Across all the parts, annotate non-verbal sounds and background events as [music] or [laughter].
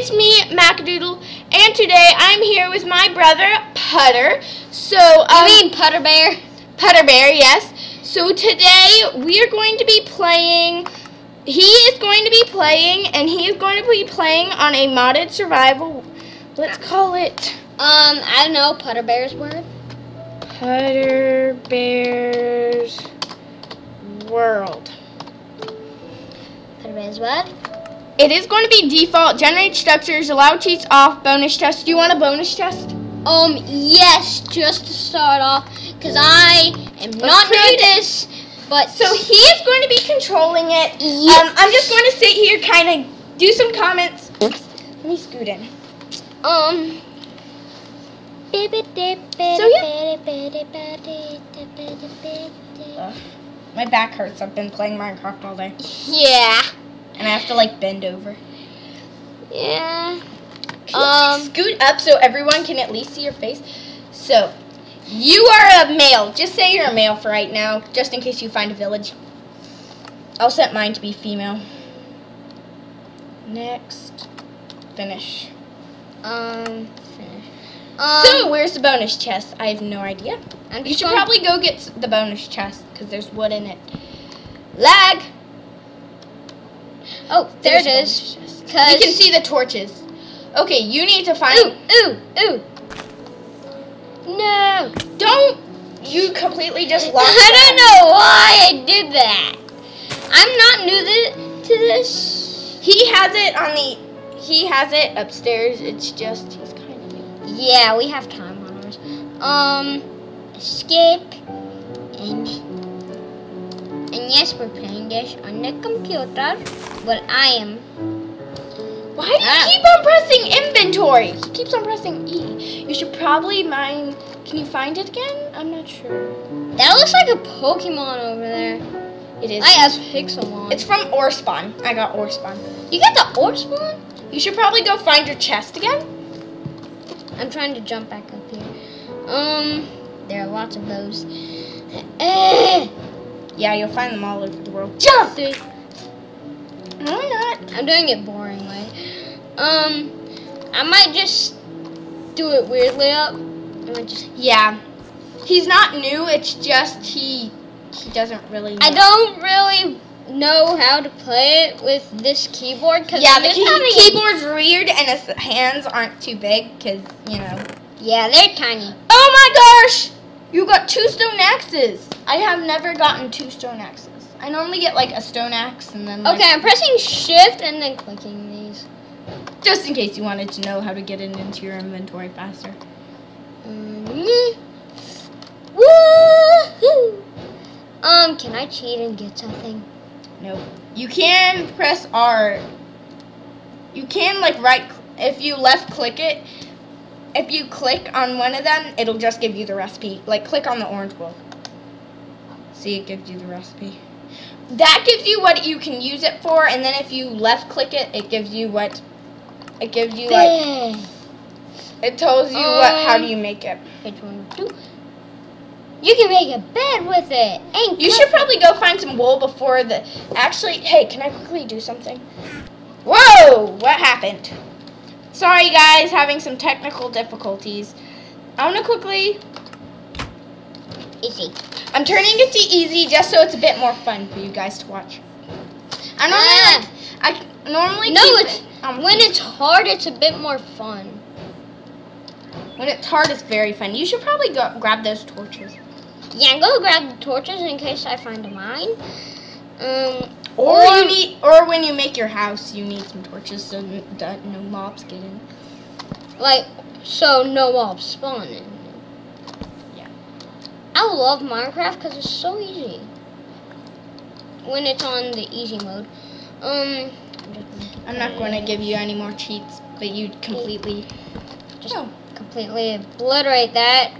it's me, Macadoodle, and today I'm here with my brother, Pudder. So, um, I mean Pudderbear. Putter Bear, yes. So today we are going to be playing. He is going to be playing, and he is going to be playing on a modded survival. Let's call it Um, I don't know Pudderbear's word. Putter Bear's World. Pudderbear's word. It is going to be default. Generate structures. Allow cheats off. Bonus chest. Do you want a bonus chest? Um, yes, just to start off, because I am not new this, but So he is going to be controlling it. Yes. Um, I'm just going to sit here, kind of do some comments. Let me scoot in. um. So, Ugh. My back hurts. I've been playing Minecraft all day, Yeah. And I have to like bend over. Yeah. Can you, like, Um, scoot up so everyone can at least see your face. So, you are a male. Just say you're a male for right now, just in case you find a village. I'll set mine to be female. Next, finish. Um. finish. Um. so, where's the bonus chest? I have no idea. You should probably go get the bonus chest because there's wood in it. Lag. Oh, there it is. Cause You can see the torches. Okay, you need to find. Ooh, ooh, ooh. No. Don't you completely just [laughs] lost. I don't know why I did that. I'm not new to, to this. He has it on the. He has it upstairs. It's just he's kind of new. Yeah, we have time on ours. Um, escape, and and yes, we're playing this on the computer. But I am. Why do you Ah. keep on pressing inventory? He keeps on pressing E. You should probably mine. Can you find it again? I'm not sure. That looks like a Pokemon over there. It is. I have Pixelmon. It's from OreSpawn. I got OreSpawn. you got the OreSpawn? You should probably go find your chest again. I'm trying to jump back up here. Um, there are lots of those. Eh, Yeah, you'll find them all over the world. jump! Three. No, I'm not. I'm doing it boring way. Um, I might just do it weirdly up. I might just. Yeah. He's not new. It's just he. He doesn't really. Know. I don't really know how to play it with this keyboard because Yeah, the key- keyboard's weird and his hands aren't too big because you know. Yeah, they're tiny. Oh my gosh! You got two stone axes. I have never gotten two stone axes. I normally get like a stone axe and then. Like, Okay, I'm pressing shift and then clicking these. Just in case you wanted to know how to get it into your inventory faster. Mm, Woohoo! Um, can I cheat and get something? Nope. You can press R. You can like right if you left click it. If you click on one of them, it'll just give you the recipe. Like click on the orange book. See, it gives you the recipe. That gives you what you can use it for, and then if you left click it, it gives you what. It gives you like it tells you what. How do Um, you make it? Which one? Two. You can make a bed with it. Ain't You should probably go find some wool before the. Actually, hey, can I quickly do something? Whoa! What happened? Sorry, guys, having some technical difficulties. I'm gonna quickly. Easy. I'm turning it to easy just so it's a bit more fun for you guys to watch. I normally, Ah. like, I normally No, it's it, um, when it's hard, it's a bit more fun. when it's hard, it's very fun. You should probably go grab those torches. Yeah, go grab the torches in case I find a mine. Um, Or, Or- you need, or when you make your house, you need some torches so that no mobs get in. like so no mobs spawning. Yeah. I love Minecraft because it's so easy. When it's on the easy mode. Um, I'm not going to give you any more cheats, but you completely. Just Oh. completely obliterate that.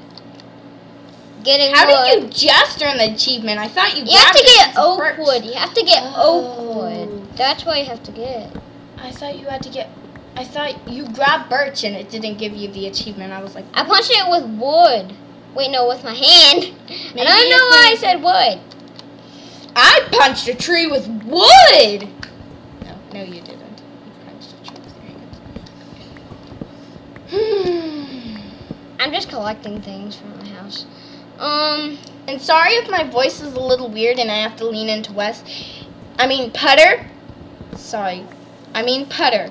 Getting How wood. did you just earn the achievement? I thought you. You have to get oak perks. wood. You have to get oh. oak wood. That's what you have to get. I thought you had to get. I thought you grabbed birch and it didn't give you the achievement. I was like. I punched it with wood. Wait, no, with my hand. Maybe and I don't know why I said wood. I punched a tree with wood. No, no, you didn't. You punched a tree with your hands. [sighs] I'm just collecting things from my house. Um, And sorry if my voice is a little weird and I have to lean into Wes. I mean Pudder. Sorry. I mean Pudder.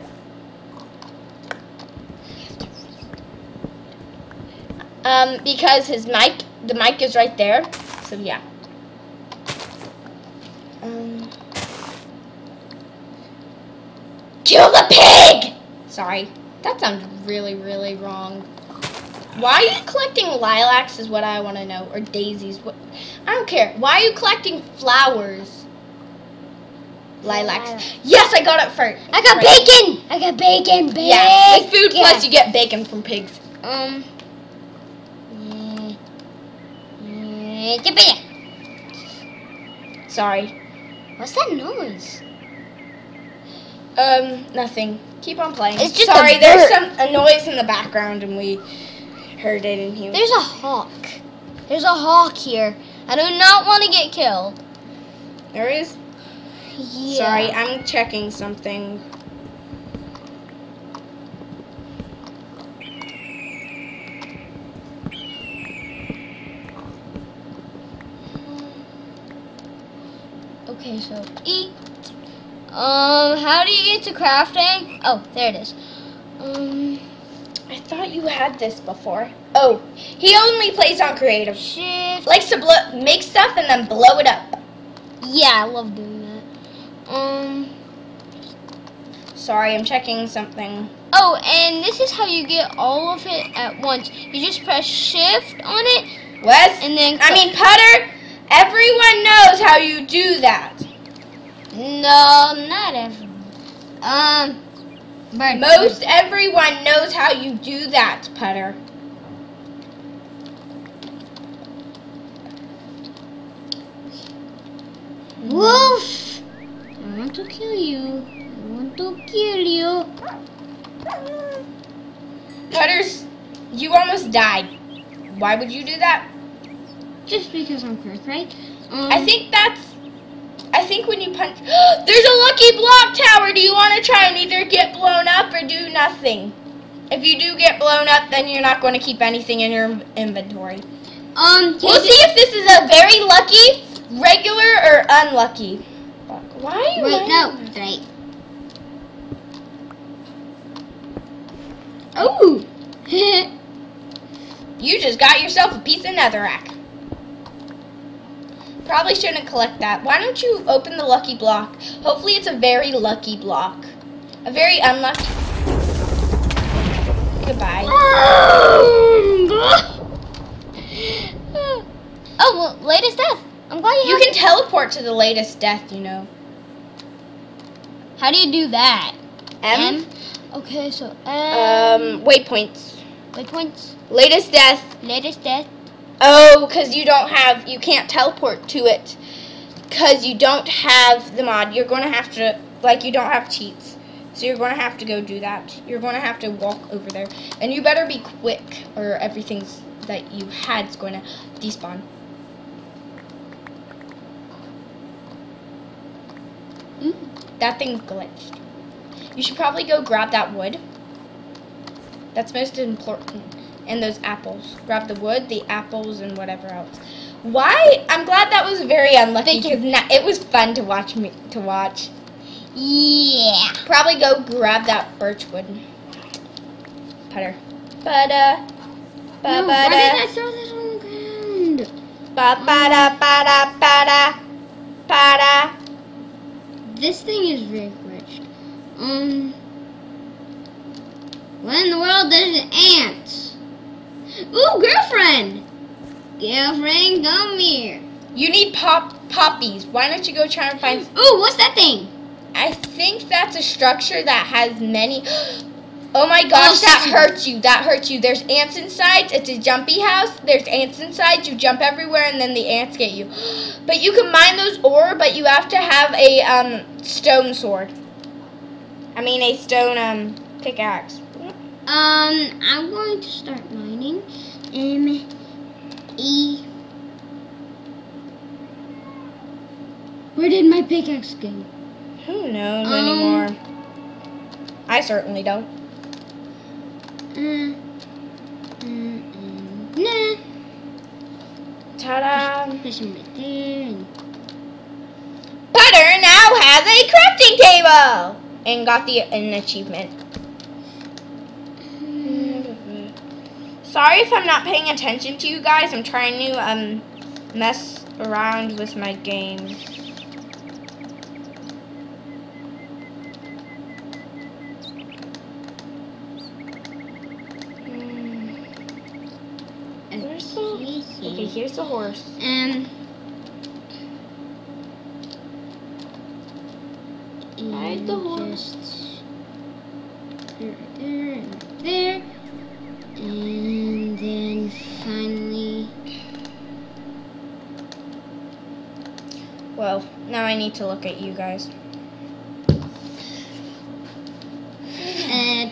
Um, because his mic, the mic is right there. So yeah. Um, kill the pig! Sorry. That sounds really, really wrong. Why are you collecting lilacs is what I want to know. Or daisies. What? I don't care. Why are you collecting flowers? Lilacs. Lilac. Yes, I got it first. I got Right. bacon. I got bacon. Bacon. Yeah, with food plus you get bacon from pigs. Um. Yeah. Yeah, get bacon. Sorry. What's that noise? Um, nothing. Keep on playing. It's just Sorry, there's some a noise in the background and we heard it in here. There's a hawk. There's a hawk here. I do not want to get killed. There is. Yeah. Sorry, I'm checking something. Okay, so E. Um, how do you get to crafting? Oh, there it is. Um, thought you had this before. Oh, he only plays on creative. shift. Likes to blow, make stuff and then blow it up. Yeah, I love doing that. Um. Sorry, I'm checking something. Oh, and this is how you get all of it at once. You just press shift on it, Wes? and then I mean, Pudder, everyone knows how you do that. no, not everyone. Um, bird. Most everyone knows how you do that, Pudder. Wolf! I want to kill you. I want to kill you. Pudders, you almost died. Why would you do that? Just because I'm cursed, right? Um, I think that's. I think when you punch. [gasps] There's a lucky block tower! Do you want to try and either get blown up or do nothing? If you do get blown up, then you're not going to keep anything in your inventory. Um, We'll see if this is a very lucky, regular, or unlucky. Why are you Wait, no, right. Oh! [laughs] You just got yourself a piece of netherrack. Probably shouldn't collect that. Why don't you open the lucky block? Hopefully it's a very lucky block. A very unlucky. Goodbye. [gasps] oh, well, latest death. I'm glad you, You can teleport to the latest death, you know. How do you do that? M. Okay, so M. Um, waypoints. waypoints. Latest death. Latest death. Oh, because you don't have, you can't teleport to it. Because you don't have the mod. You're going to have to, like, you don't have cheats. So you're going to have to go do that. You're going to have to walk over there. And you better be quick, or everything's that you had is going to despawn. Mm. That thing's glitched. You should probably go grab that wood. That's most important. And those apples. Grab the wood, the apples, and whatever else. Why? I'm glad that was very unlucky because it was fun to watch me to watch. Yeah. Probably go grab that birch wood. Pudder. Ba-da. No, why did I throw this on the ground? Ba-ba-da. Ba-da. Ba-da. Ba-da. This thing is very glitched. Um. What in the world? There's ants. Ooh, girlfriend. Girlfriend, come here. You need pop poppies. Why don't you go try and find Ooh, what's that thing? I think that's a structure that has many. [gasps] Oh my gosh, Oh, that hurts you. That hurts you. There's ants inside. It's a jumpy house. There's ants inside. You jump everywhere, and then the ants get you. [gasps] But you can mine those ore, but you have to have a um, stone sword. I mean, a stone um, pickaxe. Um, I'm going to start mining. M E. Where did my pickaxe go? Who knows Um, anymore? I certainly don't. Uh, uh, uh. Nah. Ta-da! Place them right there. And Butter now has a crafting table! And got the an achievement. Sorry if I'm not paying attention to you guys. I'm trying to um mess around with my game. Hmm, Where's the- Okay, here's the horse. Um. Hide the horse. There and there. And Well, now I need to look at you guys. Uh,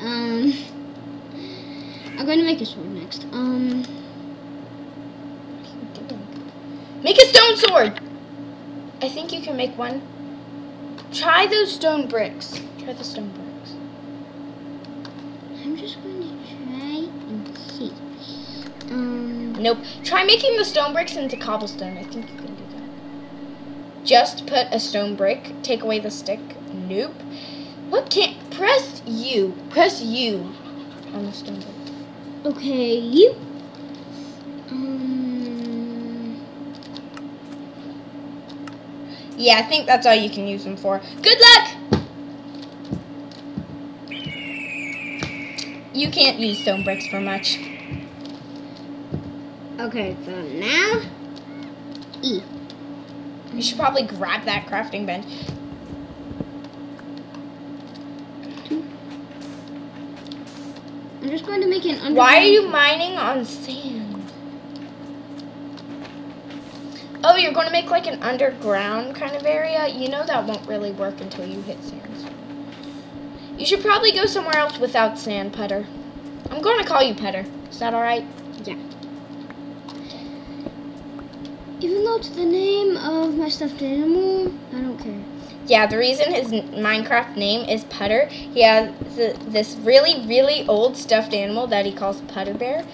um. I'm going to make a sword next. Um. what are you doing? Make a stone sword. I think you can make one. Try those stone bricks. Try the stone bricks. I'm just going to and. Um. Nope. Try making the stone bricks into cobblestone. I think you can do that. Just put a stone brick. Take away the stick. Nope. What can't press U. Press U on the stone brick. Okay, you. Um. Yeah, I think that's all you can use them for. Good luck! You can't use stone bricks for much. Okay, so now. E. You should probably grab that crafting bench. I'm just going to make an underground. Why are you mining on sand? Oh, you're going to make like an underground kind of area? You know that won't really work until you hit sand. You should probably go somewhere else without sand, Pudder. I'm going to call you Pudder. Is that alright? Even though it's the name of my stuffed animal, I don't care. Yeah, the reason his Minecraft name is Pudder, he has th- this really, really old stuffed animal that he calls Pudderbear.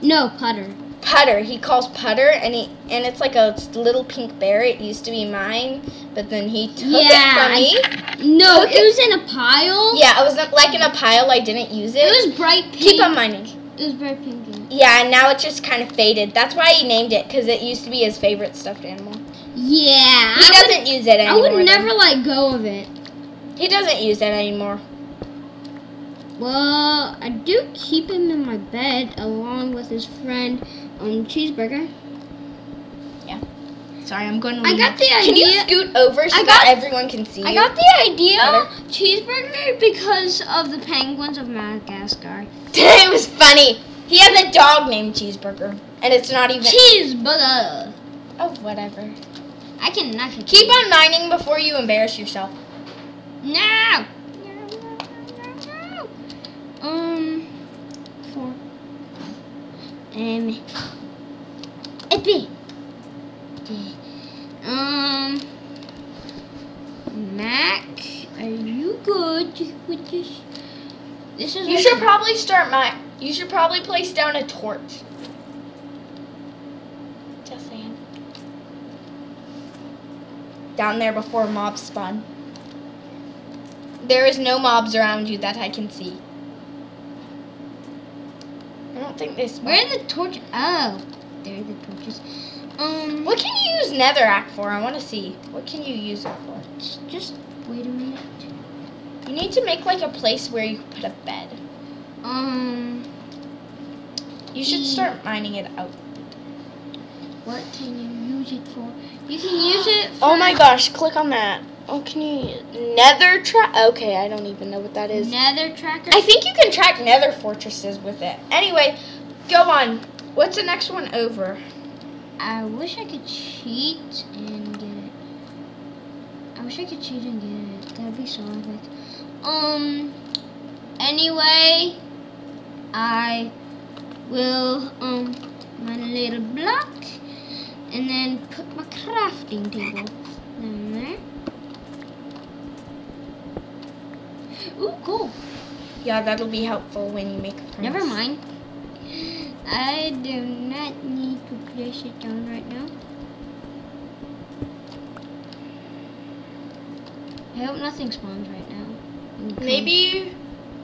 No, Pudder. Pudder, he calls Pudder, and he and it's like a little pink bear. It used to be mine, but then he took Yeah, it from me. No, Took it was in a pile. Yeah, it was like in a pile. I didn't use it. It was bright pink. Keep on mining. It was bright pink. Yeah. And now it's just kind of faded. That's why he named it, because it used to be his favorite stuffed animal. Yeah. He I doesn't use it anymore. I would though. never let go of it. He doesn't use it anymore. Well, I do keep him in my bed along with his friend um Cheeseburger. Yeah. Sorry, I'm going to. I got the Can you idea- scoot over so I that everyone can see you? I got the idea Better. Cheeseburger because of the penguins of Madagascar. [laughs] it was funny. He has a dog named Cheeseburger, and it's not even. Cheeseburger. oh, whatever. I can I Keep on mining before you embarrass yourself. No. No, no, no, no. Um, four. Um, a B. Um, Mac, are you good with this? This is You should probably start my. You should probably place down a torch. Just saying. Down there before mobs spawn. There is no mobs around you that I can see. I don't think they spawn. Where are the torches? Oh, there are the torches. Um, What can you use netherrack for? I want to see. What can you use it for? Just wait a minute. You need to make like a place where you can put a bed. Um, You should start mining it out. what can you use it for? You can use it. For Oh my gosh, click on that. Oh, can you nether track? Okay, I don't even know what that is. Nether tracker. I think you can track nether fortresses with it. Anyway, go on. What's the next one over? I wish I could cheat and get it. I wish I could cheat and get it. That'd be so epic. Um. Anyway, I will um my little block and then put my crafting table down there. Ooh, cool. Yeah, that'll be helpful when you make a. Never mind. I do not need to place it down right now. I hope nothing spawns right now. Maybe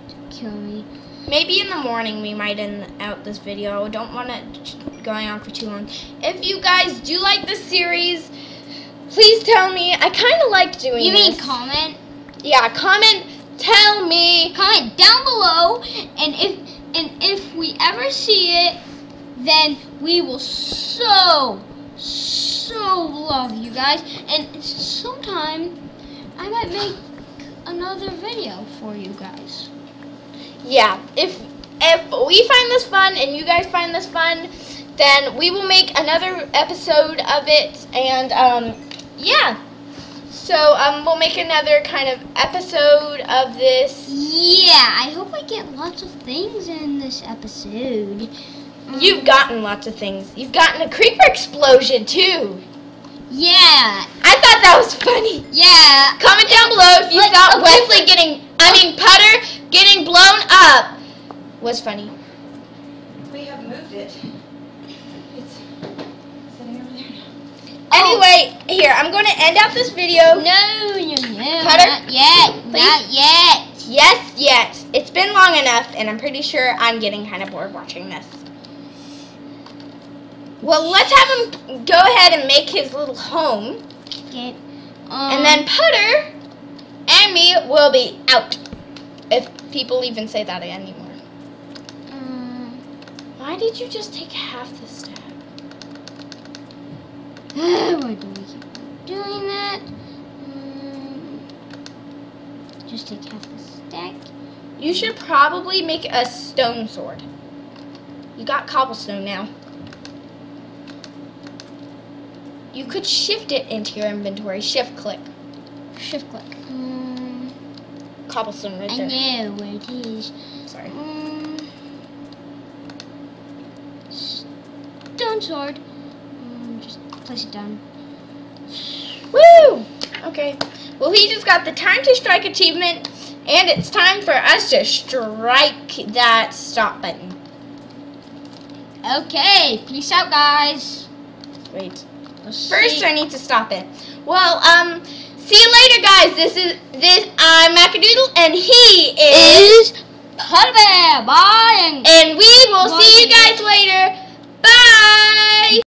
to kill me. Maybe in the morning we might end out this video. Don't want it going on for too long. If you guys do like this series, please tell me. I kind of like doing this. You mean this. comment? yeah, comment. Tell me. Comment down below, and if and if we ever see it, then we will so so love you guys. And sometime I might make another video for you guys. Yeah, if if we find this fun and you guys find this fun, then we will make another episode of it. And um, yeah, so um, we'll make another kind of episode of this. Yeah, I hope I get lots of things in this episode. You've gotten lots of things. You've gotten a creeper explosion too. Yeah, I thought that was funny. yeah. Comment down below if you Like, thought okay, Wesley getting, I mean Pudder getting blown up was funny. We have moved it. It's sitting over there now. Anyway, here I'm going to end out this video. No, no, no, Cutter, not yet, please. not yet. Yes, yet. It's been long enough, and I'm pretty sure I'm getting kind of bored watching this. Well, let's have him go ahead and make his little home, Okay. Um, and then Pudder and me will be out. If people even say that anymore. um, Why did you just take half the stack? [sighs] why do we keep doing that? Um, just take half the stack. You should probably make a stone sword. You got cobblestone now. You could shift it into your inventory. Shift click. Shift click. Um, Cobblestone right I there. know where it is. Sorry. Um, stone sword. Um, just place it down. Woo! Okay. Well, he just got the time to strike achievement, and it's time for us to strike that stop button. Okay, peace out, guys. Wait. Let's First, see. I need to stop it. Well, um, see you later, guys. This is this. I'm Macadoodle, and he is, is Puddle Bear. Bye. And and we will see you guys later. Bye.